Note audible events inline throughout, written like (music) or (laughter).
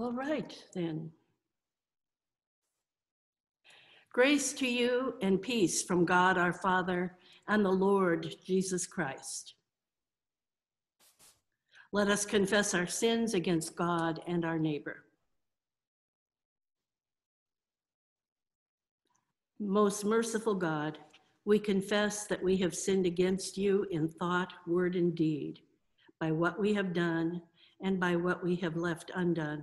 All right, then. Grace to you and peace from God our Father and the Lord Jesus Christ. Let us confess our sins against God and our neighbor. Most merciful God, we confess that we have sinned against you in thought, word, and deed, by what we have done and by what we have left undone.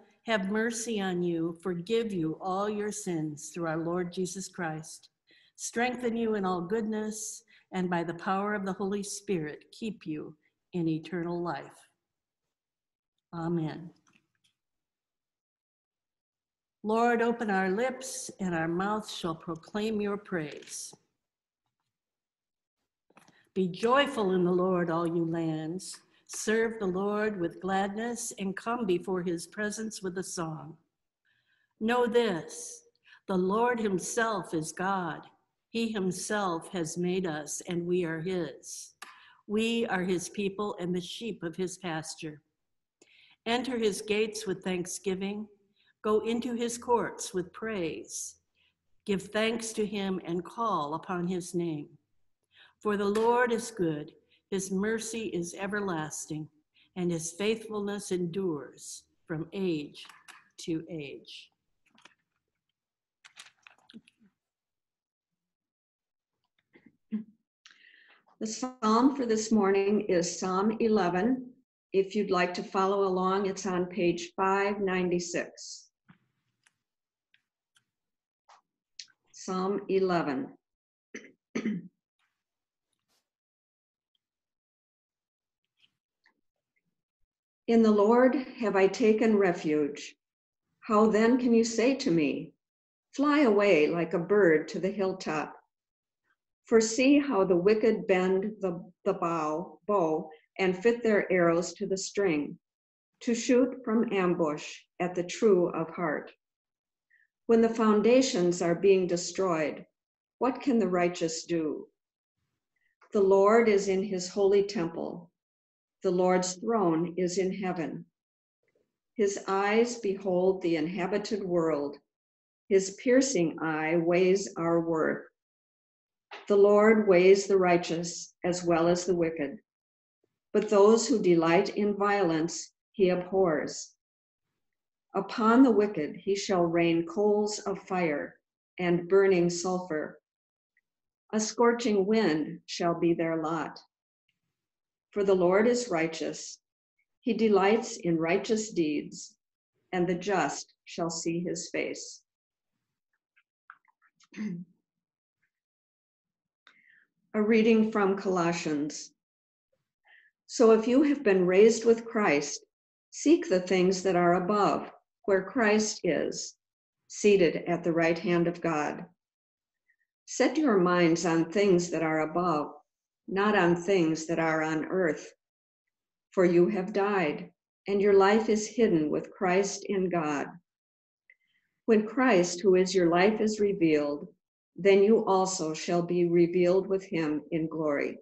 have mercy on you, forgive you all your sins through our Lord Jesus Christ, strengthen you in all goodness, and by the power of the Holy Spirit, keep you in eternal life. Amen. Lord, open our lips, and our mouths shall proclaim your praise. Be joyful in the Lord, all you lands. Serve the Lord with gladness and come before his presence with a song. Know this the Lord himself is God. He himself has made us, and we are his. We are his people and the sheep of his pasture. Enter his gates with thanksgiving, go into his courts with praise. Give thanks to him and call upon his name. For the Lord is good his mercy is everlasting, and his faithfulness endures from age to age. The psalm for this morning is Psalm 11. If you'd like to follow along, it's on page 596. Psalm 11. (clears throat) In the Lord have I taken refuge. How then can you say to me, Fly away like a bird to the hilltop? For see how the wicked bend the, the bow, bow and fit their arrows to the string, to shoot from ambush at the true of heart. When the foundations are being destroyed, what can the righteous do? The Lord is in his holy temple. The Lord's throne is in heaven. His eyes behold the inhabited world. His piercing eye weighs our worth. The Lord weighs the righteous as well as the wicked, but those who delight in violence he abhors. Upon the wicked he shall rain coals of fire and burning sulfur. A scorching wind shall be their lot. For the Lord is righteous. He delights in righteous deeds, and the just shall see his face. (clears throat) A reading from Colossians. So if you have been raised with Christ, seek the things that are above, where Christ is, seated at the right hand of God. Set your minds on things that are above not on things that are on earth. For you have died, and your life is hidden with Christ in God. When Christ, who is your life, is revealed, then you also shall be revealed with him in glory.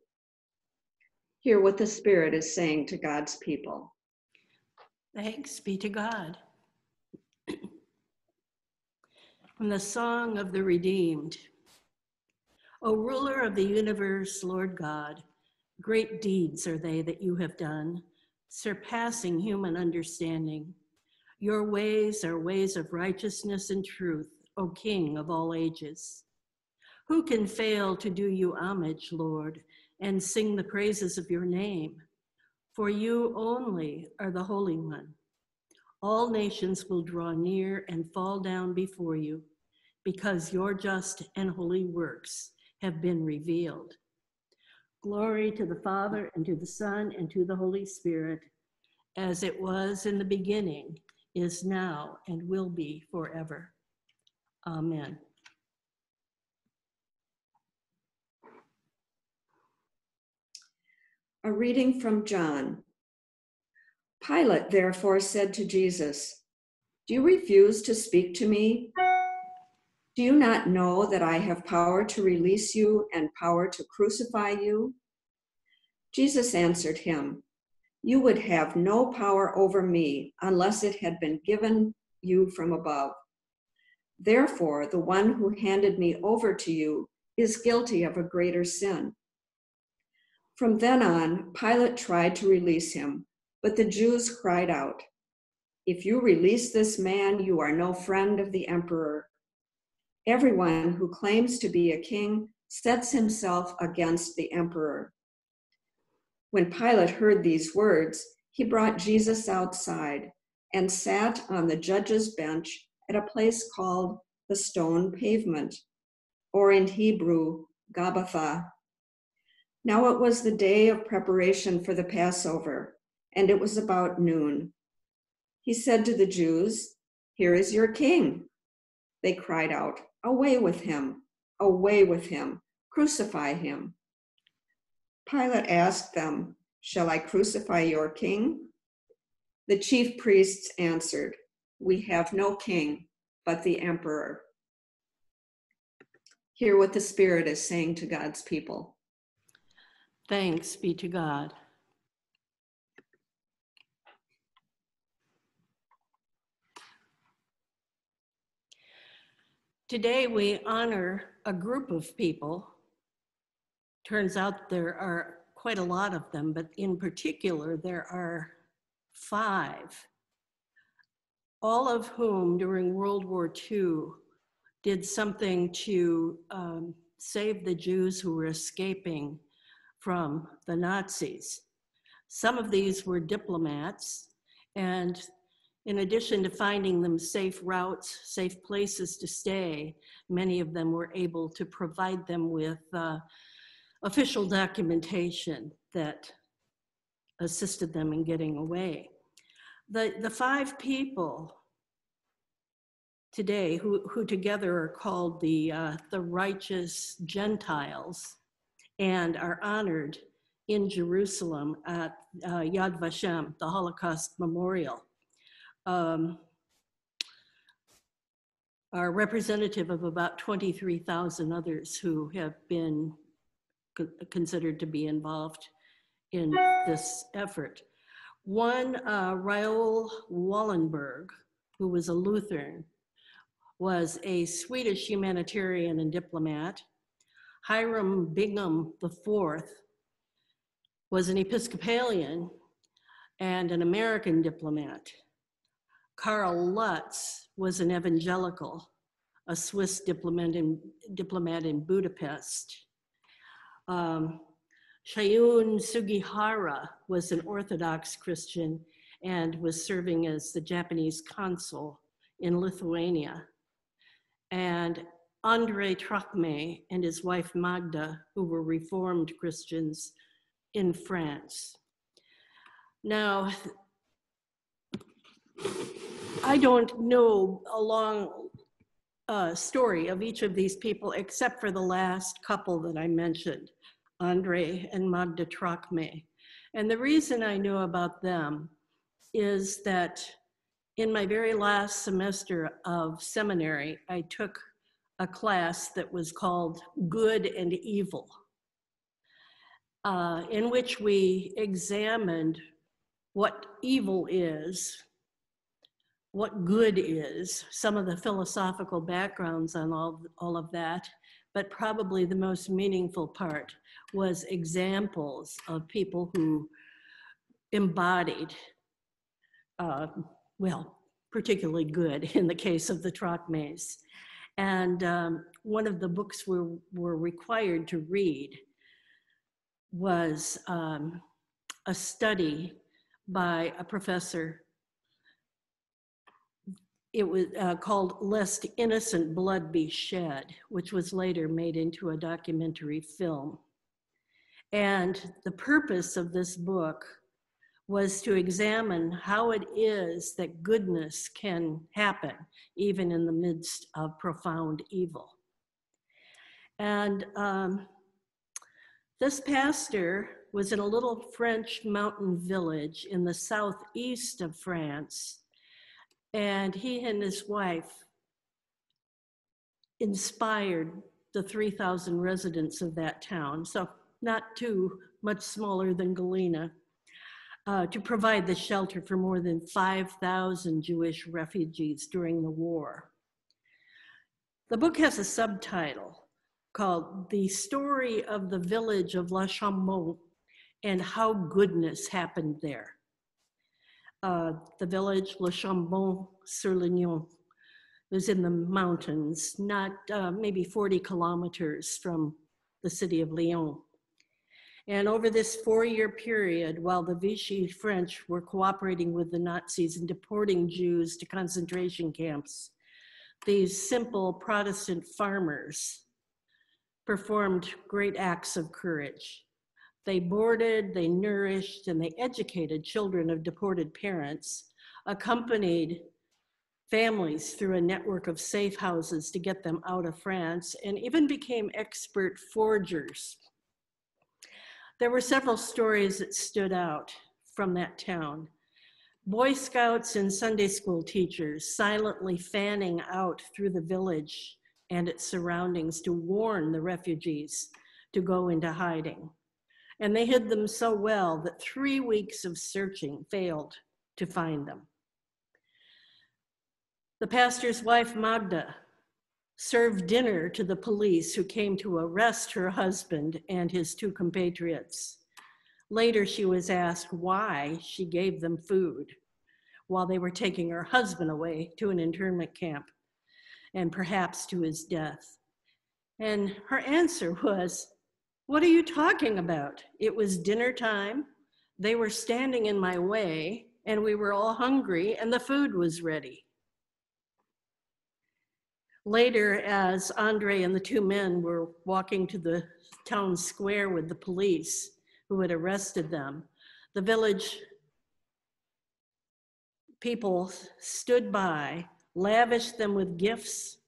Hear what the Spirit is saying to God's people. Thanks be to God. (clears throat) From the Song of the Redeemed. O ruler of the universe, Lord God, great deeds are they that you have done, surpassing human understanding. Your ways are ways of righteousness and truth, O King of all ages. Who can fail to do you homage, Lord, and sing the praises of your name? For you only are the Holy One. All nations will draw near and fall down before you, because your just and holy works have been revealed. Glory to the Father, and to the Son, and to the Holy Spirit, as it was in the beginning, is now, and will be forever. Amen. A reading from John. Pilate therefore said to Jesus, Do you refuse to speak to me? Do you not know that I have power to release you and power to crucify you? Jesus answered him, You would have no power over me unless it had been given you from above. Therefore, the one who handed me over to you is guilty of a greater sin. From then on, Pilate tried to release him, but the Jews cried out, If you release this man, you are no friend of the emperor. Everyone who claims to be a king sets himself against the emperor. When Pilate heard these words, he brought Jesus outside and sat on the judge's bench at a place called the stone pavement, or in Hebrew, Gabbatha. Now it was the day of preparation for the Passover, and it was about noon. He said to the Jews, Here is your king. They cried out, Away with him! Away with him! Crucify him! Pilate asked them, Shall I crucify your king? The chief priests answered, We have no king but the emperor. Hear what the Spirit is saying to God's people. Thanks be to God. Today we honor a group of people. Turns out there are quite a lot of them, but in particular, there are five, all of whom during World War II did something to um, save the Jews who were escaping from the Nazis. Some of these were diplomats, and in addition to finding them safe routes, safe places to stay, many of them were able to provide them with uh, official documentation that assisted them in getting away. The, the five people today who, who together are called the, uh, the righteous Gentiles and are honored in Jerusalem at uh, Yad Vashem, the Holocaust Memorial um, are representative of about 23,000 others who have been co considered to be involved in this effort. One, uh, Raoul Wallenberg, who was a Lutheran, was a Swedish humanitarian and diplomat. Hiram Bingham IV was an Episcopalian and an American diplomat. Carl Lutz was an evangelical, a Swiss diplomat in, diplomat in Budapest. Um, Shun Sugihara was an Orthodox Christian and was serving as the Japanese consul in Lithuania. And Andre Trocmé and his wife Magda, who were Reformed Christians in France. Now, I don't know a long uh, story of each of these people except for the last couple that I mentioned, Andre and Magda Trocmé. And the reason I know about them is that in my very last semester of seminary, I took a class that was called Good and Evil, uh, in which we examined what evil is what good is, some of the philosophical backgrounds on all, all of that, but probably the most meaningful part was examples of people who embodied, uh, well, particularly good in the case of the Trocmés. And um, one of the books we were required to read was um, a study by a professor it was uh, called Lest Innocent Blood Be Shed, which was later made into a documentary film. And the purpose of this book was to examine how it is that goodness can happen, even in the midst of profound evil. And um, this pastor was in a little French mountain village in the southeast of France, and he and his wife inspired the 3,000 residents of that town, so not too much smaller than Galena, uh, to provide the shelter for more than 5,000 Jewish refugees during the war. The book has a subtitle called The Story of the Village of La Chambon and How Goodness Happened There. Uh, the village, Le Chambon-sur-Lignon, was in the mountains, not uh, maybe 40 kilometers from the city of Lyon. And over this four year period, while the Vichy French were cooperating with the Nazis and deporting Jews to concentration camps, these simple Protestant farmers performed great acts of courage. They boarded, they nourished, and they educated children of deported parents, accompanied families through a network of safe houses to get them out of France, and even became expert forgers. There were several stories that stood out from that town. Boy Scouts and Sunday school teachers silently fanning out through the village and its surroundings to warn the refugees to go into hiding. And they hid them so well that three weeks of searching failed to find them. The pastor's wife, Magda, served dinner to the police who came to arrest her husband and his two compatriots. Later, she was asked why she gave them food while they were taking her husband away to an internment camp and perhaps to his death. And her answer was, What are you talking about? It was dinner time. They were standing in my way, and we were all hungry, and the food was ready. Later, as Andre and the two men were walking to the town square with the police who had arrested them, the village people stood by, lavished them with gifts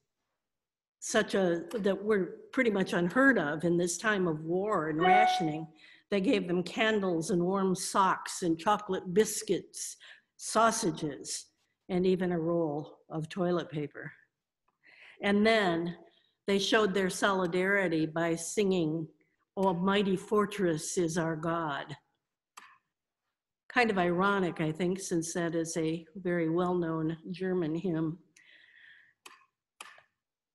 such a that were pretty much unheard of in this time of war and rationing. They gave them candles and warm socks and chocolate biscuits, sausages, and even a roll of toilet paper. And then they showed their solidarity by singing, Almighty Fortress is our God. Kind of ironic, I think, since that is a very well known German hymn.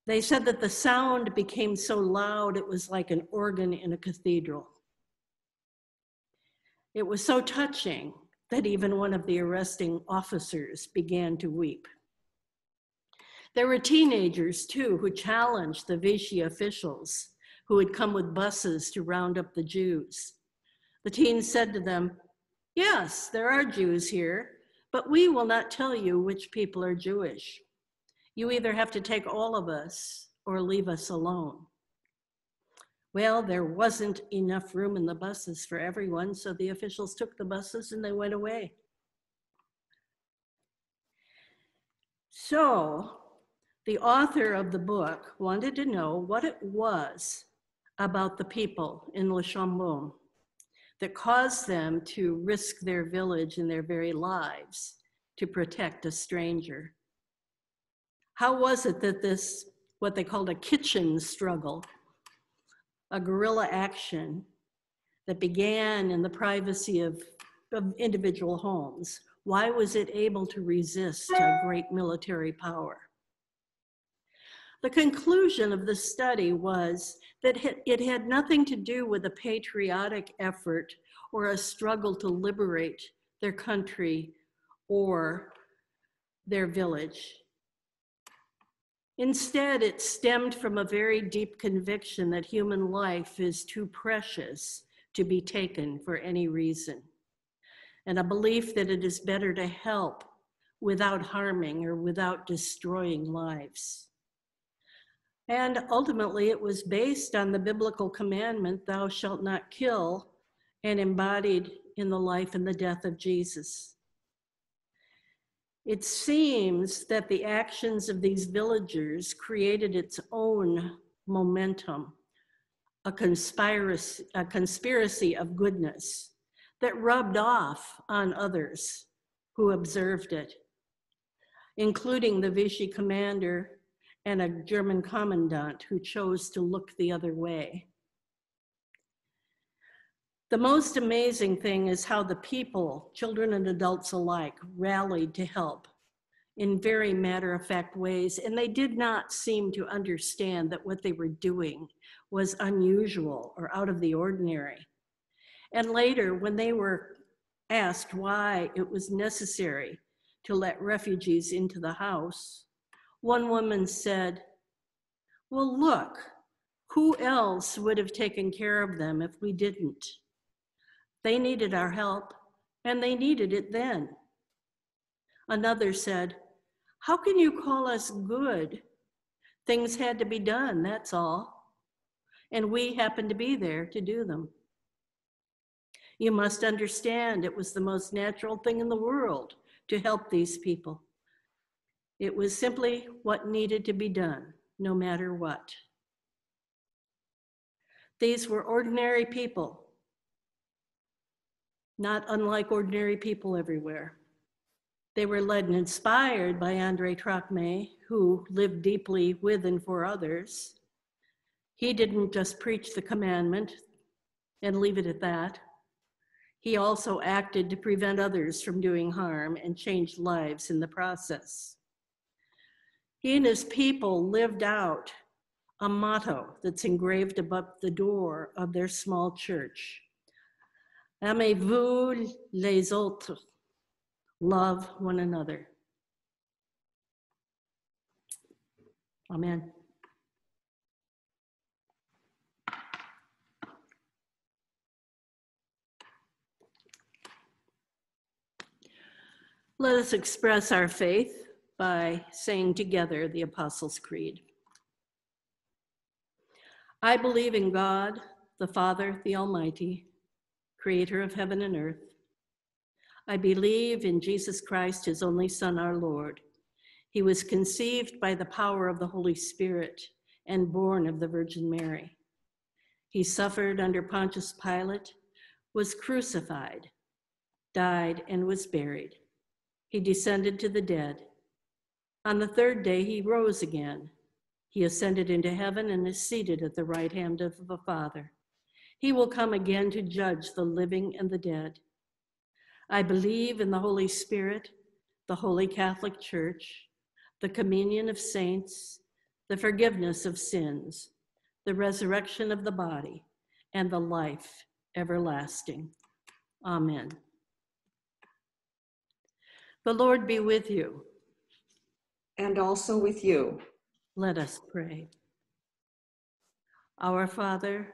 They said that the sound became so loud it was like an organ in a cathedral. It was so touching that even one of the arresting officers began to weep. There were teenagers too who challenged the Vichy officials who had come with buses to round up the Jews. The teens said to them, Yes, there are Jews here, but we will not tell you which people are Jewish. You either have to take all of us or leave us alone. Well, there wasn't enough room in the buses for everyone, so the officials took the buses and they went away. So, the author of the book wanted to know what it was about the people in Le Chambon that caused them to risk their village and their very lives to protect a stranger. How was it that this, what they called a kitchen struggle, a guerrilla action that began in the privacy of, of individual homes, why was it able to resist a great military power? The conclusion of the study was that it had nothing to do with a patriotic effort or a struggle to liberate their country or their village. Instead, it stemmed from a very deep conviction that human life is too precious to be taken for any reason, and a belief that it is better to help without harming or without destroying lives. And ultimately, it was based on the biblical commandment, thou shalt not kill, and embodied in the life and the death of Jesus. It seems that the actions of these villagers created its own momentum, a conspiracy, a conspiracy of goodness that rubbed off on others who observed it, including the Vichy commander and a German commandant who chose to look the other way. The most amazing thing is how the people, children and adults alike, rallied to help in very matter of fact ways. And they did not seem to understand that what they were doing was unusual or out of the ordinary. And later, when they were asked why it was necessary to let refugees into the house, one woman said, Well, look, who else would have taken care of them if we didn't? They needed our help, and they needed it then. Another said, How can you call us good? Things had to be done, that's all. And we happened to be there to do them. You must understand it was the most natural thing in the world to help these people. It was simply what needed to be done, no matter what. These were ordinary people not unlike ordinary people everywhere. They were led and inspired by Andre Trocmé, who lived deeply with and for others. He didn't just preach the commandment and leave it at that. He also acted to prevent others from doing harm and changed lives in the process. He and his people lived out a motto that's engraved above the door of their small church Aimez-vous les autres. Love one another. Amen. Let us express our faith by saying together the Apostles' Creed. I believe in God, the Father, the Almighty creator of heaven and earth. I believe in Jesus Christ, his only Son, our Lord. He was conceived by the power of the Holy Spirit and born of the Virgin Mary. He suffered under Pontius Pilate, was crucified, died, and was buried. He descended to the dead. On the third day, he rose again. He ascended into heaven and is seated at the right hand of the Father. He will come again to judge the living and the dead. I believe in the Holy Spirit, the Holy Catholic Church, the communion of saints, the forgiveness of sins, the resurrection of the body, and the life everlasting. Amen. The Lord be with you. And also with you. Let us pray. Our Father,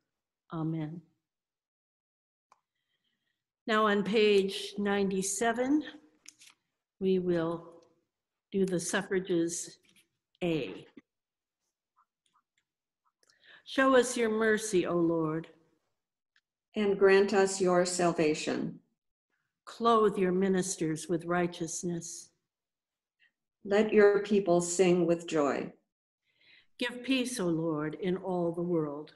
Amen. Now on page 97, we will do the suffrages A. Show us your mercy, O Lord. And grant us your salvation. Clothe your ministers with righteousness. Let your people sing with joy. Give peace, O Lord, in all the world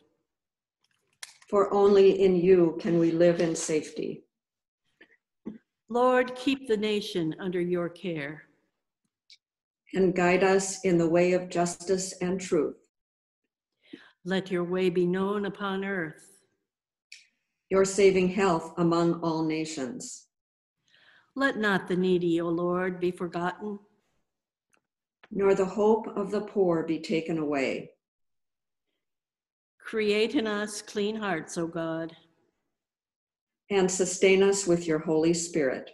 for only in you can we live in safety. Lord, keep the nation under your care. And guide us in the way of justice and truth. Let your way be known upon earth. Your saving health among all nations. Let not the needy, O Lord, be forgotten. Nor the hope of the poor be taken away. Create in us clean hearts, O God. and sustain us with your Holy Spirit.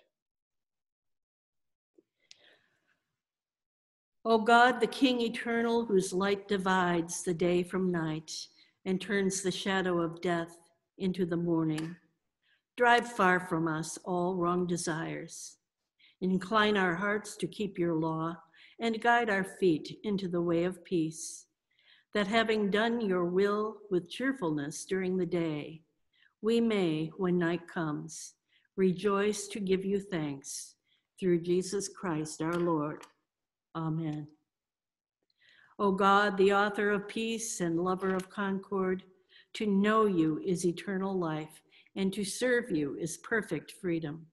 O God, the King eternal, whose light divides the day from night and turns the shadow of death into the morning, drive far from us all wrong desires. Incline our hearts to keep your law and guide our feet into the way of peace, that having done your will with cheerfulness during the day, we may, when night comes, rejoice to give you thanks through Jesus Christ our Lord. Amen. O God, the author of peace and lover of concord, to know you is eternal life, and to serve you is perfect freedom.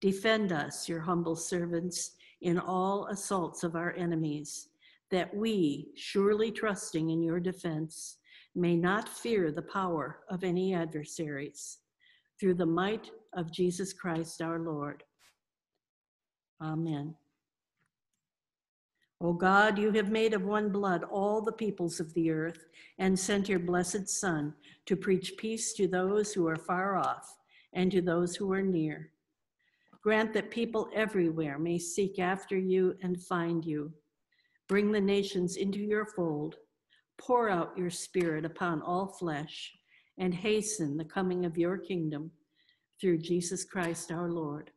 Defend us, your humble servants, in all assaults of our enemies, that we, surely trusting in your defense, may not fear the power of any adversaries. Through the might of Jesus Christ our Lord. Amen. O God, you have made of one blood all the peoples of the earth and sent your blessed Son to preach peace to those who are far off and to those who are near. Grant that people everywhere may seek after you and find you. Bring the nations into your fold. Pour out your spirit upon all flesh and hasten the coming of your kingdom through Jesus Christ our Lord.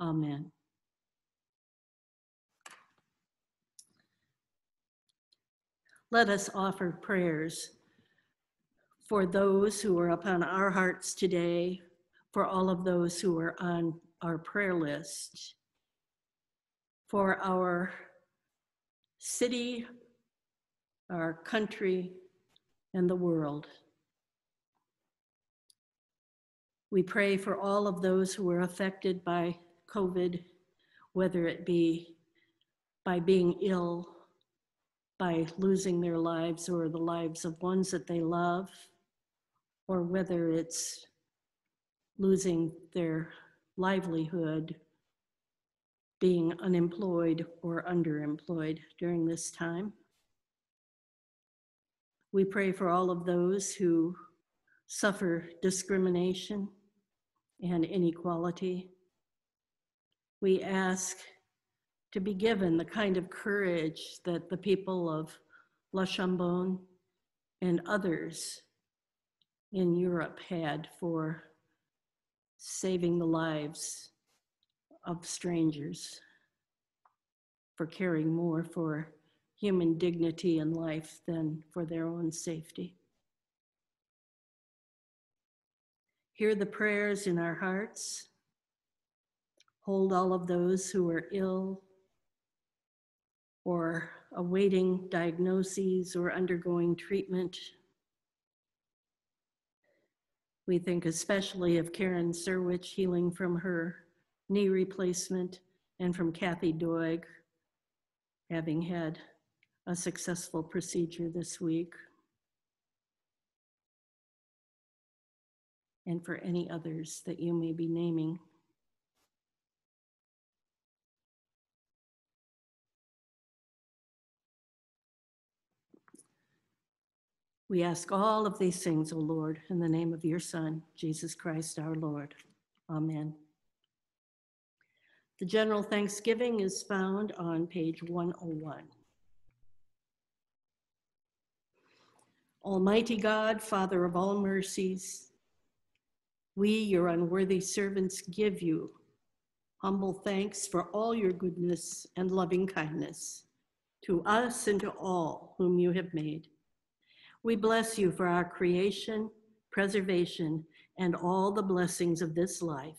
Amen. Let us offer prayers for those who are upon our hearts today, for all of those who are on our prayer list, for our city, our country, and the world. We pray for all of those who are affected by COVID, whether it be by being ill by losing their lives or the lives of ones that they love, or whether it's losing their livelihood, being unemployed or underemployed during this time. We pray for all of those who suffer discrimination and inequality. We ask to be given the kind of courage that the people of La Chambon and others in Europe had for saving the lives of strangers, for caring more for human dignity and life than for their own safety. Hear the prayers in our hearts. Hold all of those who are ill or awaiting diagnoses or undergoing treatment. We think especially of Karen Serwich healing from her knee replacement and from Kathy Doig having had a successful procedure this week. And for any others that you may be naming. We ask all of these things, O Lord, in the name of your Son, Jesus Christ our Lord. Amen. The general thanksgiving is found on page 101. Almighty God, Father of all mercies, we, your unworthy servants, give you humble thanks for all your goodness and loving kindness to us and to all whom you have made. We bless you for our creation, preservation, and all the blessings of this life,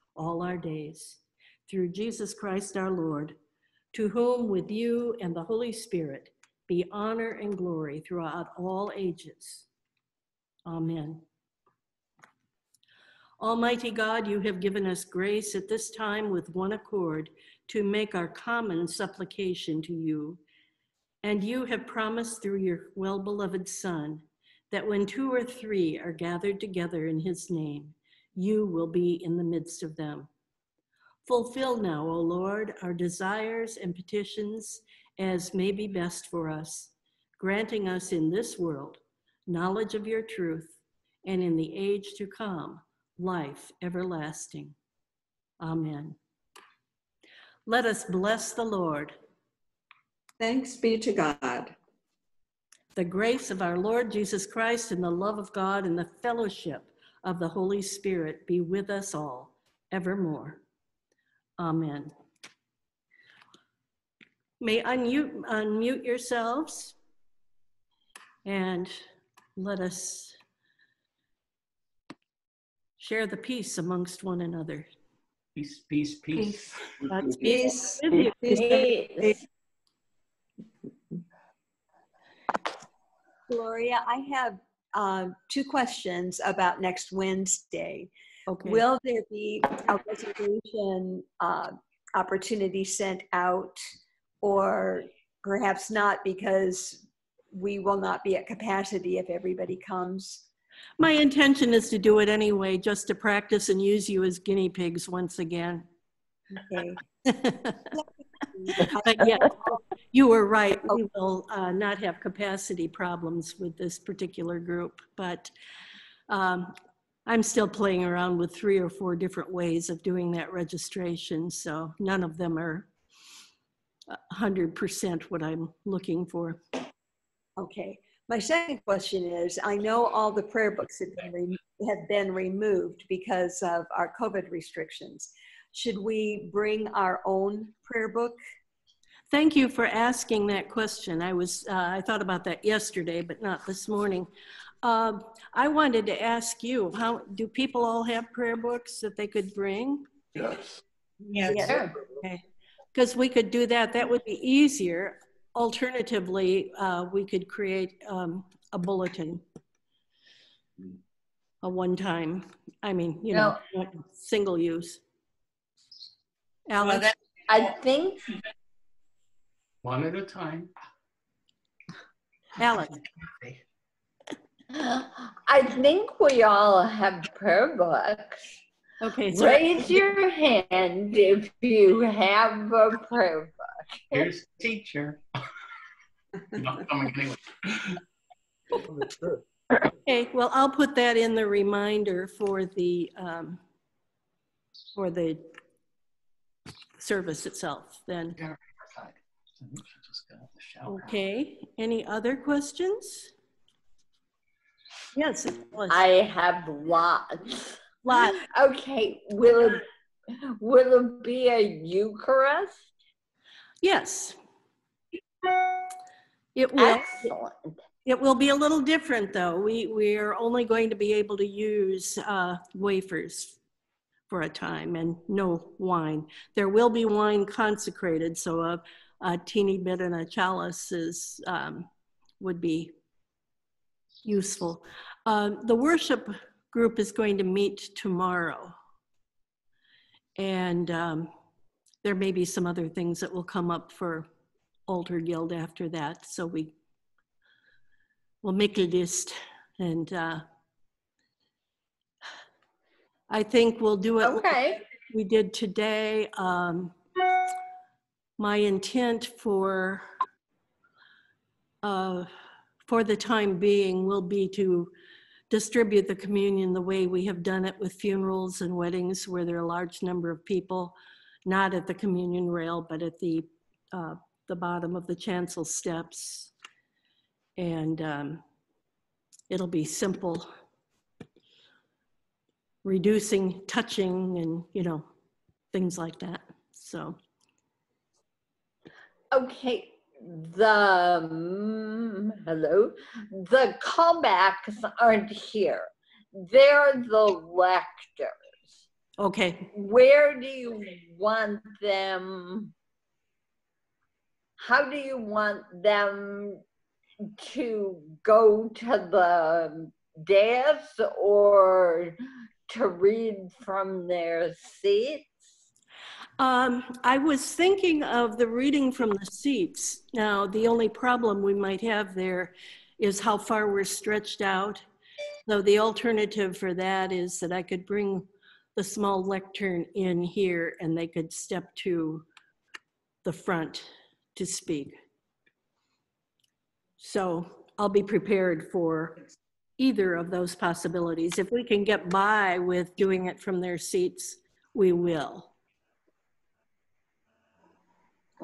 all our days. Through Jesus Christ our Lord, to whom with you and the Holy Spirit be honor and glory throughout all ages. Amen. Almighty God, you have given us grace at this time with one accord to make our common supplication to you. And you have promised through your well beloved Son that when two or three are gathered together in his name, you will be in the midst of them. Fulfill now, O Lord, our desires and petitions as may be best for us, granting us in this world knowledge of your truth and in the age to come, life everlasting. Amen. Let us bless the Lord. Thanks be to God. The grace of our Lord Jesus Christ and the love of God and the fellowship of the Holy Spirit be with us all evermore. Amen. May unmute, unmute yourselves and let us share the peace amongst one another. Peace, peace, peace. God's Peace. with you. Hey, Gloria, I have uh, two questions about next Wednesday. Okay. Will there be a reservation uh, opportunity sent out, or perhaps not because we will not be at capacity if everybody comes? My intention is to do it anyway, just to practice and use you as guinea pigs once again. Okay. (laughs) But yeah, you were right. We will uh, not have capacity problems with this particular group, but um, I'm still playing around with three or four different ways of doing that registration, so none of them are 100% what I'm looking for. Okay. My second question is, I know all the prayer books have been, have been removed because of our COVID restrictions. Should we bring our own prayer book? Thank you for asking that question. I was, uh, I thought about that yesterday, but not this morning. Um, I wanted to ask you, how, do people all have prayer books that they could bring? Yes. Yes. sure. Because we could do that, that would be easier. Alternatively, uh, we could create um, a bulletin. A one-time, I mean, you know, single use. Well, Alex, that- I think, One at a time. Alex, I think we all have prayer books. okay, so Raise your hand if you have a prayer book. Here's the teacher. (laughs) Not coming anyway. Okay, well, I'll put that in the reminder for the, um, for the service itself then. I think she just got out the shower. Okay, any other questions? Yes. I have lots. Lots. Okay, will it, will it be a Eucharist? yes. It will, Excellent. it will be a little different though. We, we are only going to be able to use uh, wafers for a time and no wine. There will be wine consecrated, so a, a teeny bit in a chalice is, um, would be useful. Uh, The worship group is going to meet tomorrow. And um, there may be some other things that will come up for Altar Guild after that, so we will make a list and uh, I think we'll do it like Okay, we did today. Um, My intent for, uh, for the time being will be to distribute the communion the way we have done it with funerals and weddings where there are a large number of people, not at the communion rail, but at the, uh, the bottom of the chancel steps. And um, it'll be simple, reducing touching and, you know, things like that. So, okay. The, mm, hello, the callbacks aren't here. They're the lectors. okay. Where do you want them? How do you want them to go to the dais or to read from their seats? Um, I was thinking of the reading from the seats. Now, the only problem we might have there is how far we're stretched out. So the alternative for that is that I could bring the small lectern in here and they could step to the front to speak. So I'll be prepared for either of those possibilities. If we can get by with doing it from their seats, we will.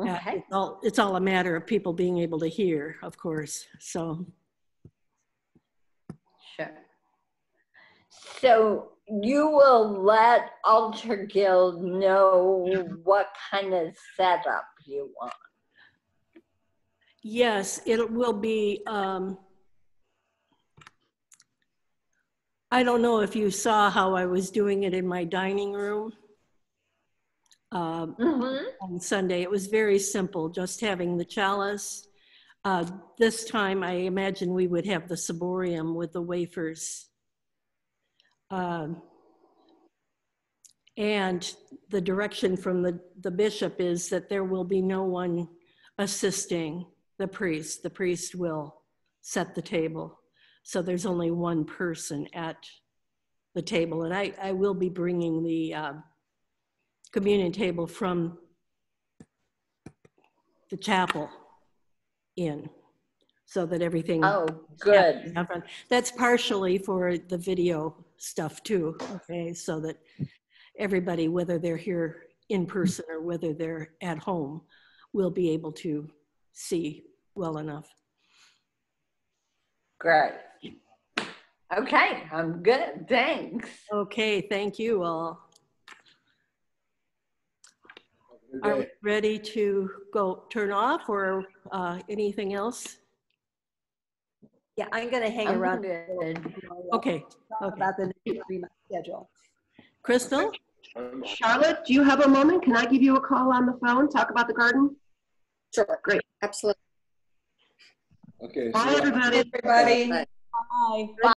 Yeah, Okay, It's all, it's all a matter of people being able to hear, of course, so. sure. So you will let Altar Guild know what kind of setup you want. Yes, it will be, um, I don't know if you saw how I was doing it in my dining room. Um, Mhm. on Sunday. It was very simple, just having the chalice. Uh, This time, I imagine we would have the ciborium with the wafers. Um, And the direction from the, the bishop is that there will be no one assisting the priest. The priest will set the table. So there's only one person at the table. And I, I will be bringing the um, communion table from the chapel in so that everything. Oh, good. That's partially for the video stuff too, okay? So that everybody, whether they're here in person or whether they're at home, will be able to see well enough. Great. Okay, I'm good. Thanks. Okay, thank you all. Are we ready to go turn off or uh, anything else? Yeah, I'm gonna hang I'm around. good. Okay, okay. About the schedule. Crystal? Charlotte, do you have a moment? Can I give you a call on the phone, talk about the garden? Sure. Great. Absolutely. Okay. Bye, so- everybody. Everybody. Bye.